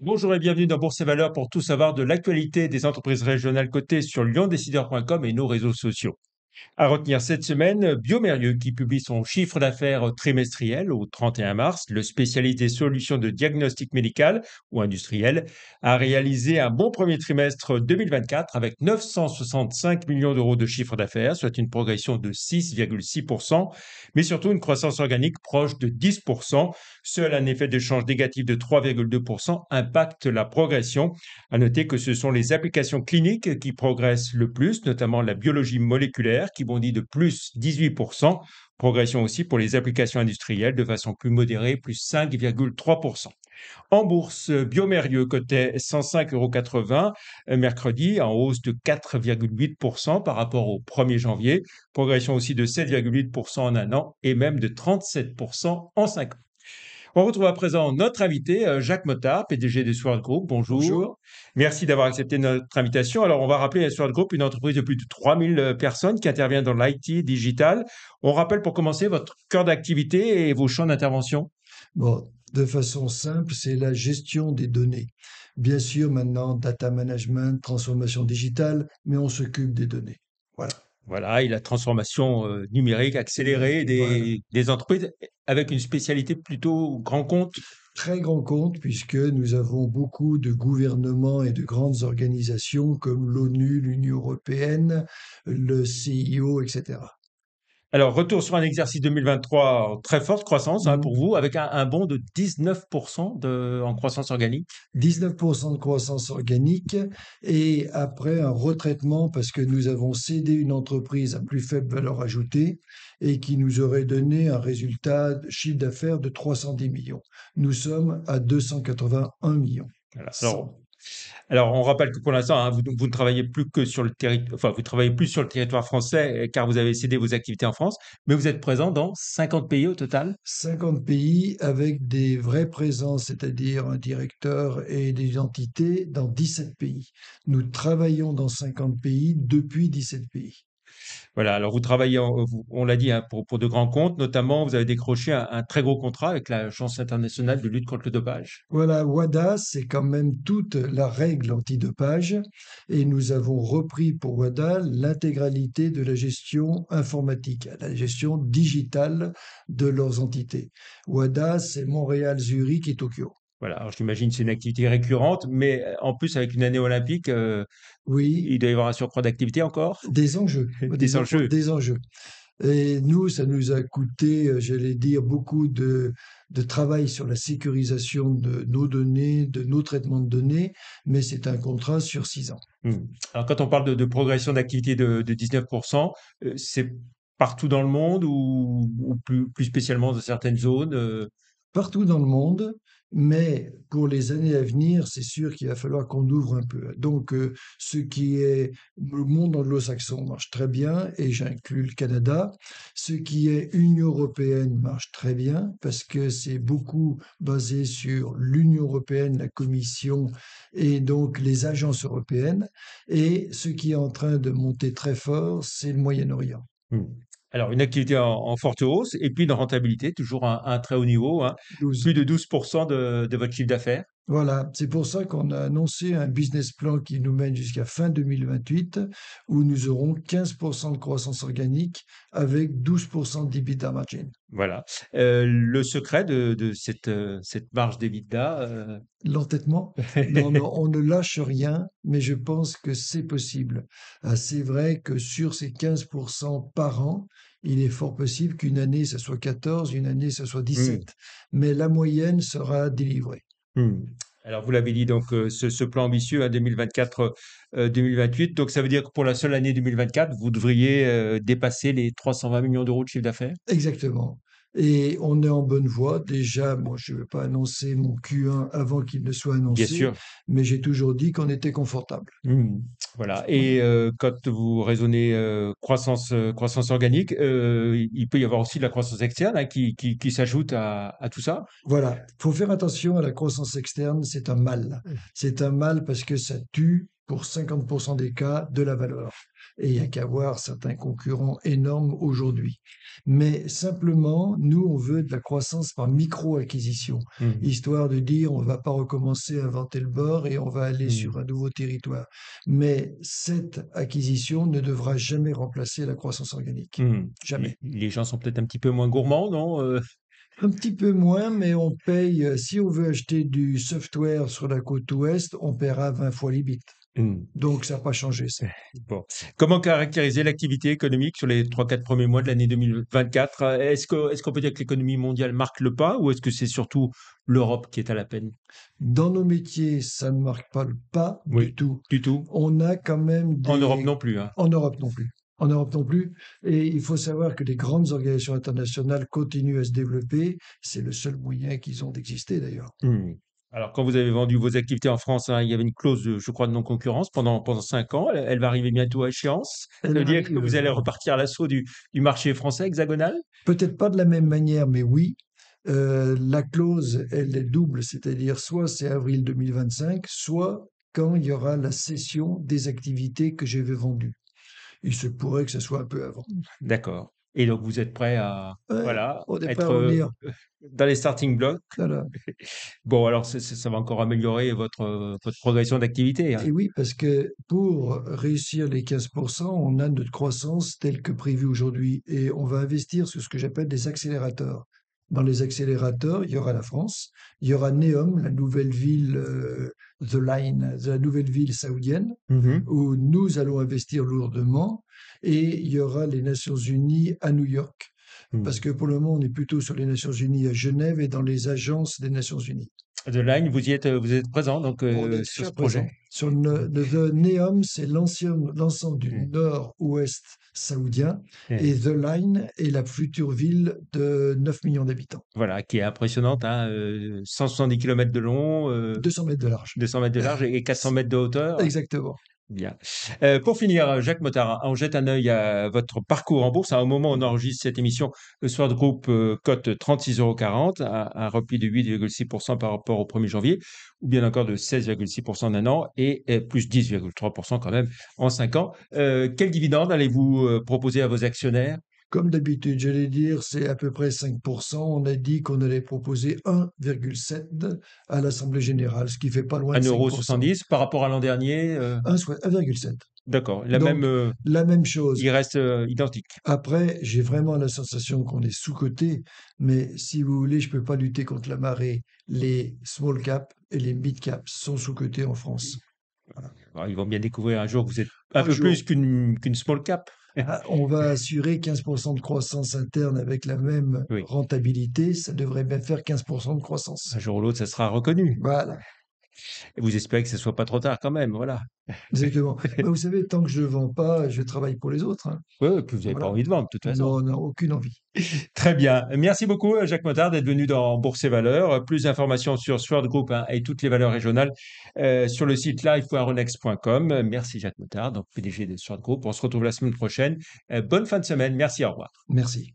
Bonjour et bienvenue dans Bourse et Valeurs pour tout savoir de l'actualité des entreprises régionales cotées sur lyondécideur.com et nos réseaux sociaux. À retenir cette semaine, Biomérieux qui publie son chiffre d'affaires trimestriel au 31 mars, le spécialiste des solutions de diagnostic médical ou industriel, a réalisé un bon premier trimestre 2024 avec 965 millions d'euros de chiffre d'affaires, soit une progression de 6,6%, mais surtout une croissance organique proche de 10%. Seul un effet de change négatif de 3,2% impacte la progression. À noter que ce sont les applications cliniques qui progressent le plus, notamment la biologie moléculaire qui bondit de plus 18%. Progression aussi pour les applications industrielles de façon plus modérée, plus 5,3%. En bourse, Biomérieux cotait 105,80 euros mercredi, en hausse de 4,8% par rapport au 1er janvier. Progression aussi de 7,8% en un an et même de 37% en 5 ans. On retrouve à présent notre invité, euh, Jacques Motard, PDG de Sword Group. Bonjour. Bonjour. Merci d'avoir accepté notre invitation. Alors, on va rappeler Sword Group, une entreprise de plus de 3000 euh, personnes qui intervient dans l'IT digital. On rappelle pour commencer votre cœur d'activité et vos champs d'intervention. Bon, de façon simple, c'est la gestion des données. Bien sûr, maintenant, data management, transformation digitale, mais on s'occupe des données. Voilà. Voilà, et la transformation euh, numérique accélérée des, des entreprises avec une spécialité plutôt grand compte. Très grand compte, puisque nous avons beaucoup de gouvernements et de grandes organisations comme l'ONU, l'Union européenne, le CIO, etc. Alors, retour sur un exercice 2023 très forte croissance hein, pour mmh. vous, avec un, bond de 19% de, en croissance organique. 19% de croissance organique et après un retraitement parce que nous avons cédé une entreprise à plus faible valeur ajoutée et qui nous aurait donné un résultat de chiffre d'affaires de 310 millions. Nous sommes à 281 millions. Alors, on rappelle que pour l'instant, hein, vous, ne travaillez plus que sur le territoire, enfin, vous travaillez plus sur le territoire français euh, car vous avez cédé vos activités en France, mais vous êtes présent dans 50 pays au total 50 pays avec des vraies présences, c'est-à-dire un directeur et des entités dans 17 pays. Nous travaillons dans 50 pays depuis 17 pays. Voilà, alors vous travaillez, on l'a dit, hein, pour, de grands comptes, notamment vous avez décroché un, très gros contrat avec l'Agence internationale de lutte contre le dopage. Voilà, WADA, c'est quand même toute la règle antidopage et nous avons repris pour WADA l'intégralité de la gestion informatique, la gestion digitale de leurs entités. WADA, c'est Montréal, Zurich et Tokyo. Voilà, alors j'imagine que c'est une activité récurrente, mais euh, en plus avec une année olympique, euh, oui, il doit y avoir un surcroît d'activité encore? Des enjeux. des, enjeux. Des enjeux. Et nous, ça nous a coûté, euh, j'allais dire, beaucoup de, de travail sur la sécurisation de nos données, de nos traitements de données, mais c'est un contrat sur six ans. Mmh. Alors quand on parle de, progression d'activité de, de 19%, c'est partout dans le monde ou, ou plus, plus, spécialement dans certaines zones Partout dans le monde. Mais pour les années à venir, c'est sûr qu'il va falloir qu'on ouvre un peu. Donc, euh, ce qui est le monde anglo-saxon marche très bien, et j'inclus le Canada. Ce qui est Union européenne marche très bien, parce que c'est beaucoup basé sur l'Union européenne, la Commission, et donc les agences européennes. Et ce qui est en train de monter très fort, c'est le Moyen-Orient. Mmh. Alors, une activité en, forte hausse et puis une rentabilité, toujours un, un très haut niveau, hein, plus de 12% de, de votre chiffre d'affaires. Voilà, c'est pour ça qu'on a annoncé un business plan qui nous mène jusqu'à fin 2028, où nous aurons 15% de croissance organique avec 12% d'EBITDA margin. Voilà. Euh, le secret de, de cette, euh, cette marge d'EBITDA euh... L'entêtement? Non, non, on ne lâche rien, mais je pense que c'est possible. Ah, c'est vrai que sur ces 15% par an, il est fort possible qu'une année, ça soit 14, une année, ça soit 17. Mmh. Mais la moyenne sera délivrée. Mmh. Alors, vous l'avez dit, donc, euh, ce, plan ambitieux à 2024-2028, euh, donc ça veut dire que pour la seule année 2024, vous devriez euh, dépasser les 320 millions d'euros de chiffre d'affaires? Exactement. Et on est en bonne voie. Déjà, moi, je ne vais pas annoncer mon Q1 avant qu'il ne soit annoncé. Bien sûr. Mais j'ai toujours dit qu'on était confortable. Mmh. voilà. Et euh, quand vous raisonnez euh, croissance, euh, croissance organique, il peut y avoir aussi de la croissance externe hein, qui, qui, qui s'ajoute à, à, tout ça. Voilà. Il faut faire attention à la croissance externe. C'est un mal. Mmh. C'est un mal parce que ça tue pour 50% des cas, de la valeur. Et il n'y a qu'à voir certains concurrents énormes aujourd'hui. Mais simplement, nous, on veut de la croissance par micro-acquisition, Mmh. histoire de dire on ne va pas recommencer à inventer le bord et on va aller Mmh. sur un nouveau territoire. Mais cette acquisition ne devra jamais remplacer la croissance organique. Mmh. Jamais. Les gens sont peut-être un petit peu moins gourmands, non? Heu, Un petit peu moins, mais on paye, euh, si on veut acheter du software sur la côte ouest, on paiera 20 fois les bits. Mmh. Donc ça n'a pas changé ça. Bon. Comment caractériser l'activité économique sur les 3-4 premiers mois de l'année 2024? Heu, est-ce qu'on peut dire que l'économie mondiale marque le pas ou est-ce que c'est surtout l'Europe qui est à la peine? Dans nos métiers, ça ne marque pas le pas Oui. du tout. Du tout? On a quand même des... En Europe non plus, hein? En Europe non plus. En Europe non plus. Et il faut savoir que les grandes organisations internationales continuent à se développer. C'est le seul moyen qu'ils ont d'exister d'ailleurs. Mmh. Alors quand vous avez vendu vos activités en France, hein, il y avait une clause de, je crois, de non-concurrence pendant pendant 5 ans. Elle elle va arriver bientôt à échéance? Ça veut dire que vous allez repartir à l'assaut du du marché français hexagonal? Peut-être pas de la même manière, mais oui. Euh, la clause, elle est double, c'est-à-dire soit c'est avril 2025, soit quand il y aura la cession des activités que j'avais vendues. Il se pourrait que ce soit un peu avant. D'accord. Et donc vous êtes prêt à Ouais, voilà, être, à revenir. dans les starting blocks? Voilà. Bon alors ça va encore améliorer votre, heu, votre progression d'activité, hein? Et oui, parce que pour réussir les 15%, on a notre croissance telle que prévue aujourd'hui et on va investir sur ce que j'appelle des accélérateurs. Dans les accélérateurs, il y aura la France, il y aura Neom, la nouvelle ville, euh, The Line, la nouvelle ville saoudienne, Mmh où nous allons investir lourdement, et il y aura les Nations Unies à New York. Mmh. Parce que pour le moment, on est plutôt sur les Nations Unies à Genève et dans les agences des Nations Unies. The Line, vous y êtes, vous êtes présent donc, est sur ce projet? présent. Sur le, le- The Neom, c'est l'ensemble du Mmh. nord-ouest saoudien, Et et The Line est la future ville de 9 millions d'habitants, voilà, qui est impressionnante, hein, heu, 170 kilomètres de long, heu, 200 mètres de large. 200 mètres de large et 400 mètres de hauteur. Exactement. Bien. Heu, pour finir, Jacques Mottard, on jette un œil à votre parcours en bourse. À au moment on enregistre cette émission, le Sword Group, heu, cote 36,40 €, un un repli de 8,6% par rapport au 1er janvier, ou bien encore de 16,6% en un an et plus 10,3% quand même en 5 ans. Heu, quel dividende allez-vous, heu, proposer à vos actionnaires? Comme d'habitude, j'allais dire, c'est à peu près 5%. On a dit qu'on allait proposer 1,7 à l'Assemblée générale, ce qui fait pas loin de 5%. 1,70 € par rapport à l'an dernier, heu? 1, soit 1,7. D'accord, la Donc, même, heu, la même chose. il reste, heu, identique? Après, j'ai vraiment la sensation qu'on est sous-coté, mais si vous voulez, je peux pas lutter contre la marée. Les small cap et les mid cap sont sous-cotés en France. Ils vont bien découvrir un jour que vous êtes un Un peu jour. plus qu'une qu'une small cap. Ah, On va assurer 15% de croissance interne avec la même Oui. rentabilité. Ça devrait bien faire 15% de croissance. Un jour ou l'autre, ça sera reconnu. Voilà, Et vous espérez que ce soit pas trop tard quand même, voilà. exactement. Bah, vous savez, tant que je ne vends pas, je travaille pour les autres. hein. Oui, puis vous n'avez pas envie de vendre, de toute façon. Non, non, aucune envie. Très bien. Merci beaucoup, euh, Jacques Mottard, d'être venu dans Bourse et Valeurs. Plus d'informations sur Sword Group hein, et toutes les valeurs régionales euh, sur le site live.renex.com. Merci, Jacques Mottard, donc PDG de Sword Group. On se retrouve la semaine prochaine. Euh, bonne fin de semaine. Merci, au revoir. Merci.